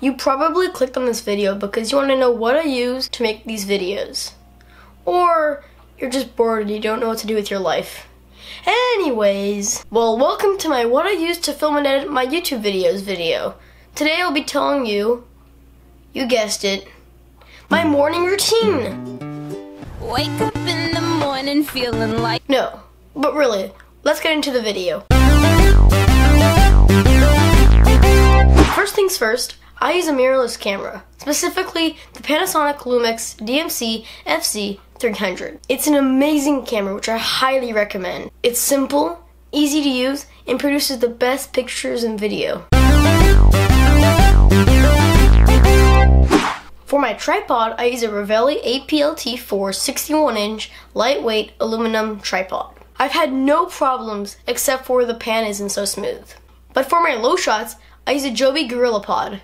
You probably clicked on this video because you want to know what I use to make these videos. Or you're just bored and you don't know what to do with your life. Anyways, well welcome to my what I use to film and edit my YouTube videos video. Today I'll be telling you, you guessed it, my morning routine. Wake up in the morning feeling like No, but really, let's get into the video. First I use a mirrorless camera, specifically the Panasonic Lumix DMC FZ300. It's an amazing camera which I highly recommend. It's simple, easy to use, and produces the best pictures and video. For my tripod, I use a Ravelli APLT4 61 inch lightweight aluminum tripod. I've had no problems except for the pan isn't so smooth. But for my low shots, I use a Joby GorillaPod.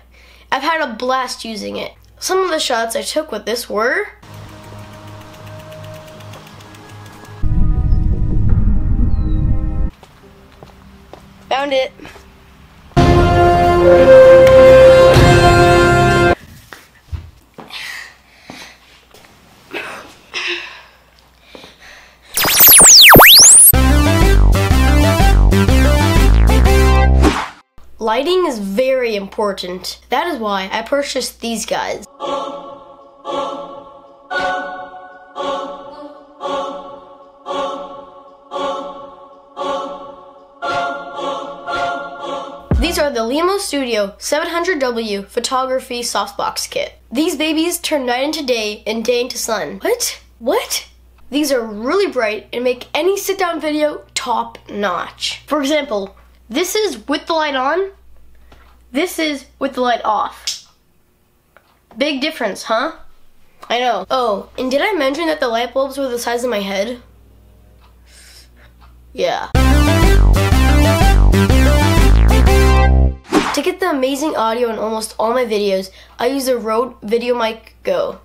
I've had a blast using it. Some of the shots I took with this were Found it. Lighting is very important. That is why I purchased these guys. These are the Limo Studio 700W Photography Softbox Kit. These babies turn night into day and day into sun. What? What? These are really bright and make any sit down video top notch. For example, this is with the light on, this is with the light off. Big difference, huh? I know. Oh, and did I mention that the light bulbs were the size of my head? Yeah. To get the amazing audio in almost all my videos, I use the Rode VideoMic Go.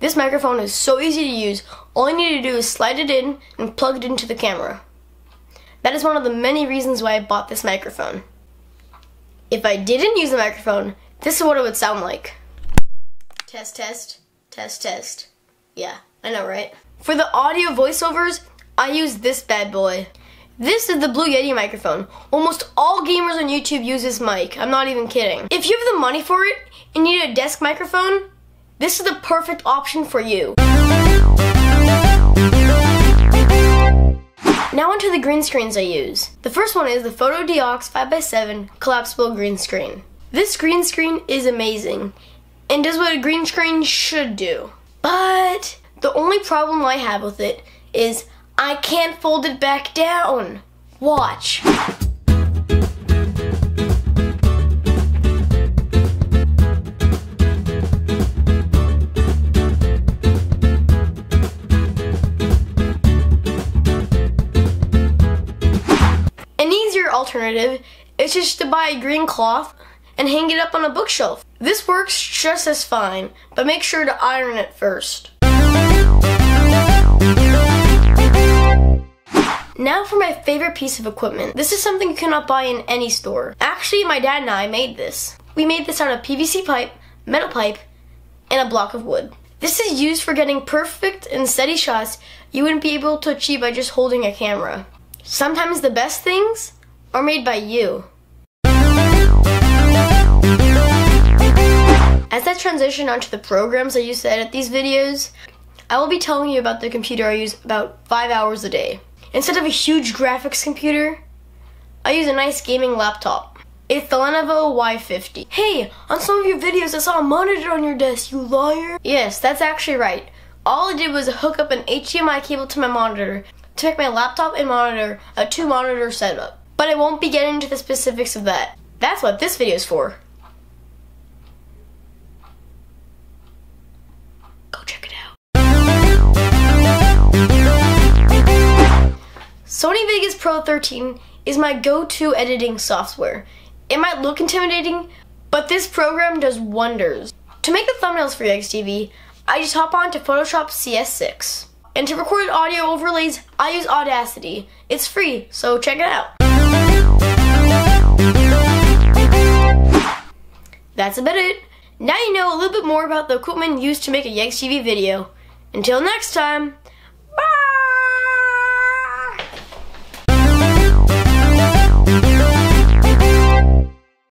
This microphone is so easy to use, all I need to do is slide it in and plug it into the camera. That is one of the many reasons why I bought this microphone. If I didn't use the microphone, this is what it would sound like. Test, test, test, test. Yeah, I know, right? For the audio voiceovers, I use this bad boy. This is the Blue Yeti microphone. Almost all gamers on YouTube use this mic. I'm not even kidding. If you have the money for it and need a desk microphone, this is the perfect option for you. Now onto the green screens I use. The first one is the Fotodiox 5x7 collapsible green screen. This green screen is amazing and does what a green screen should do. But the only problem I have with it is I can't fold it back down. Watch. Alternative is just to buy a green cloth and hang it up on a bookshelf. This works just as fine, but make sure to iron it first. Now for my favorite piece of equipment. This is something you cannot buy in any store. Actually, my dad and I made this. We made this out of PVC pipe, metal pipe, and a block of wood. This is used for getting perfect and steady shots you wouldn't be able to achieve by just holding a camera. Sometimes the best things are made by you. As I transition onto the programs I use to edit these videos, I will be telling you about the computer I use about 5 hours a day. Instead of a huge graphics computer, I use a nice gaming laptop. It's the Lenovo Y50. Hey, on some of your videos I saw a monitor on your desk, you liar! Yes, that's actually right. All I did was hook up an HDMI cable to my monitor to make my laptop and monitor a two monitor setup. But I won't be getting into the specifics of that. That's what this video is for. Go check it out. Sony Vegas Pro 13 is my go-to editing software. It might look intimidating, but this program does wonders. To make the thumbnails for YegsTv, I just hop on to Photoshop CS6. And to record audio overlays, I use Audacity. It's free, so check it out. That's about it. Now you know a little bit more about the equipment used to make a YegsTv video. Until next time.